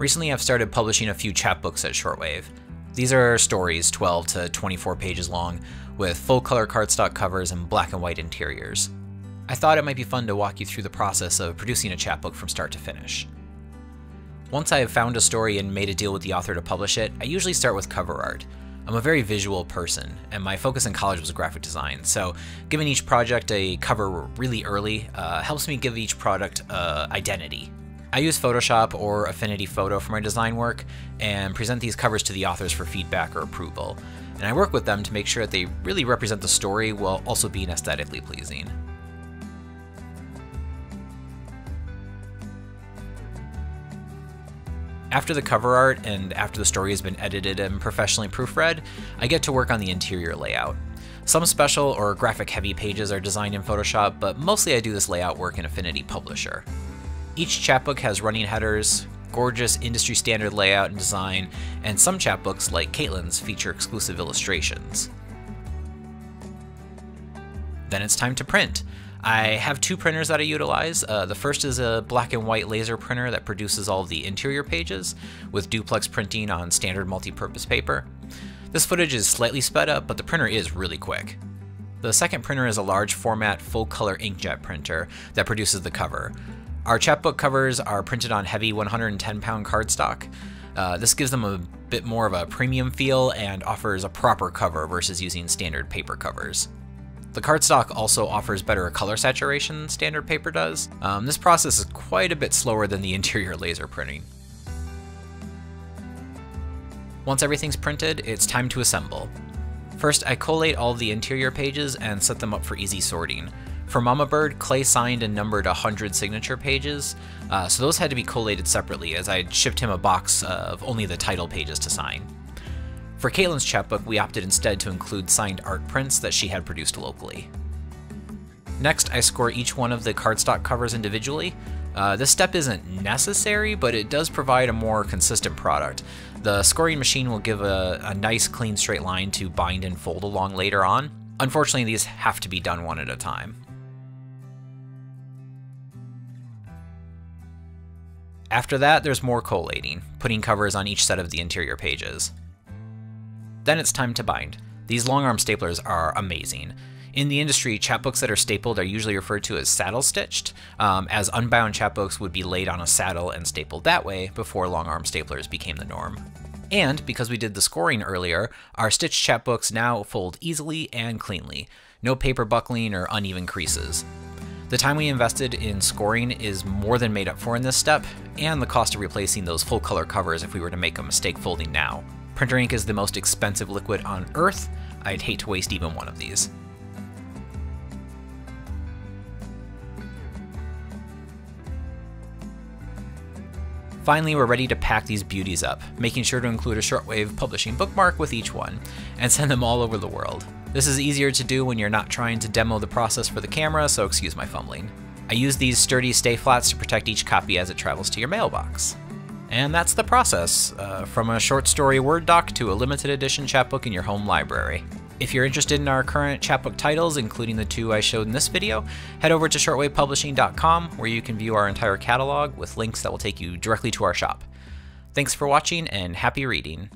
Recently, I've started publishing a few chapbooks at Shortwave. These are stories 12 to 24 pages long, with full color cardstock covers and black and white interiors. I thought it might be fun to walk you through the process of producing a chapbook from start to finish. Once I have found a story and made a deal with the author to publish it, I usually start with cover art. I'm a very visual person, and my focus in college was graphic design, so giving each project a cover really early uh, helps me give each product uh, identity. I use Photoshop or Affinity Photo for my design work, and present these covers to the authors for feedback or approval, and I work with them to make sure that they really represent the story while also being aesthetically pleasing. After the cover art and after the story has been edited and professionally proofread, I get to work on the interior layout. Some special or graphic heavy pages are designed in Photoshop, but mostly I do this layout work in Affinity Publisher. Each chapbook has running headers, gorgeous industry standard layout and design, and some chapbooks, like Caitlin's, feature exclusive illustrations. Then it's time to print. I have two printers that I utilize. Uh, the first is a black and white laser printer that produces all of the interior pages with duplex printing on standard multi-purpose paper. This footage is slightly sped up, but the printer is really quick. The second printer is a large format full color inkjet printer that produces the cover. Our chapbook covers are printed on heavy 110 pound cardstock. Uh, this gives them a bit more of a premium feel and offers a proper cover versus using standard paper covers. The cardstock also offers better color saturation than standard paper does. Um, this process is quite a bit slower than the interior laser printing. Once everything's printed, it's time to assemble. First, I collate all the interior pages and set them up for easy sorting. For Mama Bird, Clay signed and numbered 100 signature pages, uh, so those had to be collated separately as I shipped him a box of only the title pages to sign. For Caitlin's chapbook, we opted instead to include signed art prints that she had produced locally. Next, I score each one of the cardstock covers individually. Uh, this step isn't necessary, but it does provide a more consistent product. The scoring machine will give a, a nice clean straight line to bind and fold along later on. Unfortunately, these have to be done one at a time. After that, there's more collating, putting covers on each set of the interior pages. Then it's time to bind. These long arm staplers are amazing. In the industry, chapbooks that are stapled are usually referred to as saddle stitched, um, as unbound chapbooks would be laid on a saddle and stapled that way before long arm staplers became the norm. And because we did the scoring earlier, our stitched chapbooks now fold easily and cleanly. No paper buckling or uneven creases. The time we invested in scoring is more than made up for in this step, and the cost of replacing those full color covers if we were to make a mistake folding now. Printer ink is the most expensive liquid on Earth. I'd hate to waste even one of these. Finally, we're ready to pack these beauties up, making sure to include a shortwave publishing bookmark with each one, and send them all over the world. This is easier to do when you're not trying to demo the process for the camera, so excuse my fumbling. I use these sturdy stay flats to protect each copy as it travels to your mailbox. And that's the process, uh, from a short story Word doc to a limited edition chapbook in your home library. If you're interested in our current chapbook titles, including the two I showed in this video, head over to shortwavepublishing.com where you can view our entire catalog with links that will take you directly to our shop. Thanks for watching and happy reading.